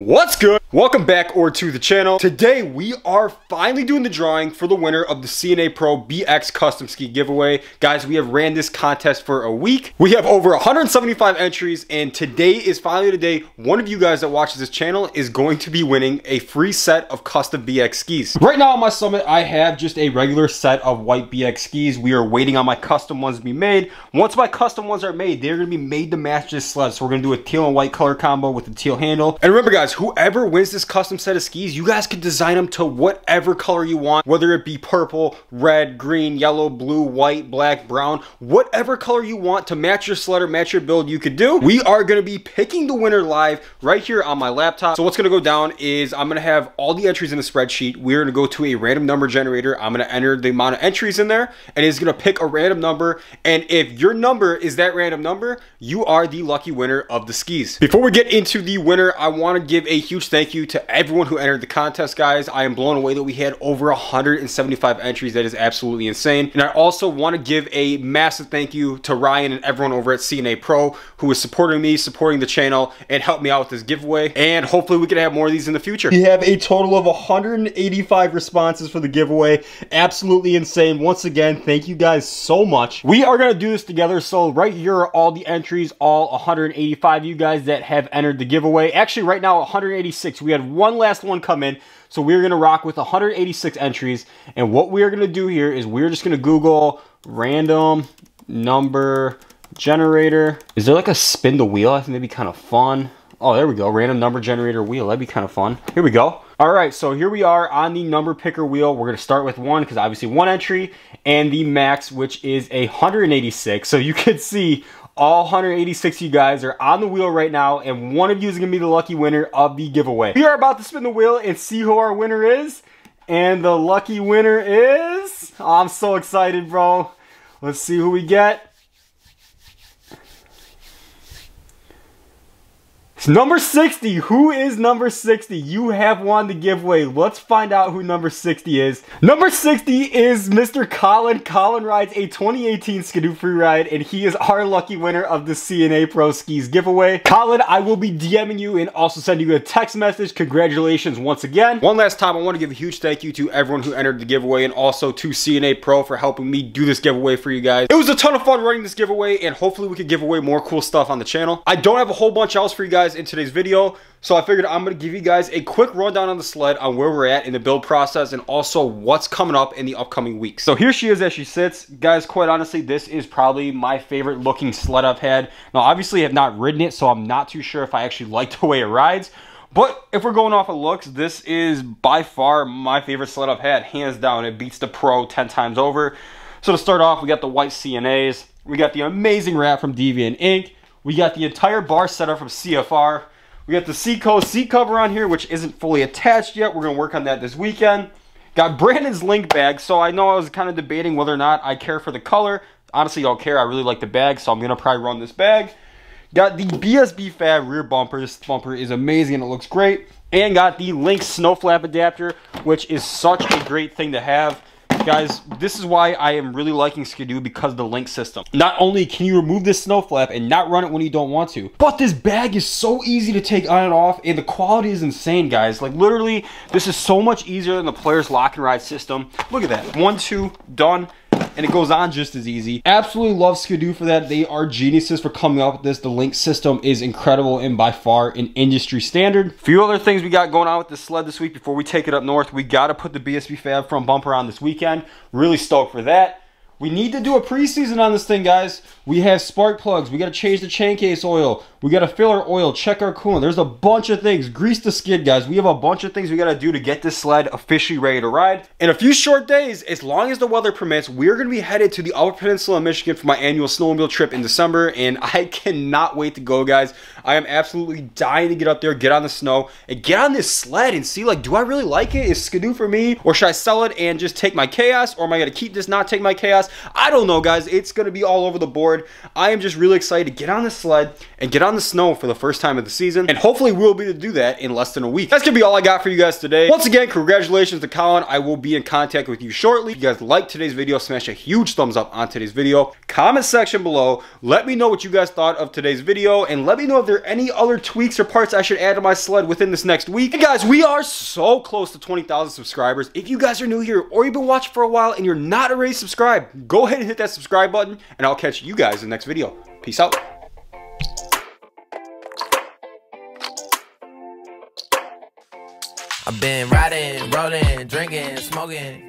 What's good? Welcome back or to the channel. Today we are finally doing the drawing for the winner of the C&A Pro BX Custom Ski giveaway. Guys, we have ran this contest for a week. We have over 175 entries and today is finally the day one of you guys that watches this channel is going to be winning a free set of custom BX skis. Right now on my summit, I have just a regular set of white BX skis. We are waiting on my custom ones to be made. Once my custom ones are made, they're gonna be made to match this sled. So we're gonna do a teal and white color combo with the teal handle. And remember guys, guys, whoever wins this custom set of skis, you guys can design them to whatever color you want, whether it be purple, red, green, yellow, blue, white, black, brown, whatever color you want to match your or match your build, you could do. We are going to be picking the winner live right here on my laptop. So what's going to go down is I'm to have all the entries in the spreadsheet. We're to go to a random number generator. I'm going to enter the amount of entries in there and it's going to pick a random number. And if your number is that random number, you are the lucky winner of the skis. Before we get into the winner, I want to give give a huge thank you to everyone who entered the contest, guys. I am blown away that we had over 175 entries. That is absolutely insane. And I also want to give a massive thank you to Ryan and everyone over at C&A Pro who is supporting me, supporting the channel, and helped me out with this giveaway. And hopefully we can have more of these in the future. We have a total of 185 responses for the giveaway. Absolutely insane. Once again, thank you guys so much. We are going to do this together. So right here are all the entries, all 185 you guys that have entered the giveaway. Actually, right now, 186. We had one last one come in. So we're going to rock with 186 entries. And what we're going to do here is we're just going to Google random number generator. Is there like a spin the wheel? I think that'd be kind of fun. Oh, there we go. Random number generator wheel. That'd be kind of fun. Here we go. All right, so here we are on the number picker wheel. We're gonna start with one because obviously one entry and the max, which is a 186. So you can see all 186 you guys are on the wheel right now, and one of you is going to be the lucky winner of the giveaway. We are about to spin the wheel and see who our winner is. And the lucky winner is... Oh, I'm so excited, bro. Let's see who we get. Number 60. Who is number 60? You have won the giveaway. Let's find out who number 60 is. Number 60 is Mr. Colin. Colin rides a 2018 Ski-Doo Freeride, and he is our lucky winner of the C&A Pro Skis giveaway. Colin, I will be DMing you and also sending you a text message. Congratulations once again. One last time, I want to give a huge thank you to everyone who entered the giveaway and also to C&A Pro for helping me do this giveaway for you guys. It was a ton of fun running this giveaway, and hopefully we could give away more cool stuff on the channel. I don't have a whole bunch else for you guys in today's video. So I figured I'm going to give you guys a quick rundown on the sled on where we're at in the build process and also what's coming up in the upcoming weeks. So here she is as she sits. Guys, quite honestly, this is probably my favorite looking sled I've had. Now, obviously, I have not ridden it, so I'm not too sure if I actually like the way it rides. But if we're going off of looks, this is by far my favorite sled I've had. Hands down, it beats the Pro 10 times over. So to start off, we got the white C&As. We got the amazing wrap from Deviant Inc. We got the entire bar setup from CFR. We got the Seacoast seat cover on here, which isn't fully attached yet. We're going to work on that this weekend. Got Brandon's link bag, so I know I was kind of debating whether or not I care for the color. Honestly, don't care. I really like the bag, so I'm going to probably run this bag. Got the BSB Fab rear bumper. This bumper is amazing and it looks great. And got the Link snow flap adapter, which is such a great thing to have. Guys, this is why I am really liking Ski-Doo because the link system. Not only can you remove this snow flap and not run it when you don't want to, but this bag is so easy to take on and off and the quality is insane, guys. Like literally, this is so much easier than the Polaris lock and ride system. Look at that. One, two, done and it goes on just as easy. Absolutely love Ski-Doo for that. They are geniuses for coming up with this. The link system is incredible and by far an industry standard. A few other things we got going on with the sled this week before we take it up north. We got to put the BSB Fab front bumper on this weekend. Really stoked for that. We need to do a preseason on this thing, guys. We have spark plugs. We got to change the chain case oil. We got to fill our oil, check our coolant. There's a bunch of things. Grease the skid, guys. We have a bunch of things we got to do to get this sled officially ready to ride. In a few short days, as long as the weather permits, we're going to be headed to the Upper Peninsula of Michigan for my annual snowmobile trip in December, and I cannot wait to go, guys. I am absolutely dying to get up there, get on the snow, and get on this sled and see, like, do I really like it? Is Ski-Doo for me? Or should I sell it and just take my chaos? Or am I going to keep this, not take my chaos? I don't know, guys. It's going to be all over the board. I am just really excited to get on the sled and get on the snow for the first time of the season. And hopefully we'll be able to do that in less than a week. That's going to be all I got for you guys today. Once again, congratulations to Colin. I will be in contact with you shortly. If you guys like today's video, smash a huge thumbs up on today's video. Comment section below. Let me know what you guys thought of today's video. And let me know if there are any other tweaks or parts I should add to my sled within this next week. And guys, we are so close to 20,000 subscribers. If you guys are new here or you've been watching for a while and you're not already subscribed, go ahead and hit that subscribe button and I'll catch you guys in the next video. Peace out. I've been riding, rolling, drinking, smoking.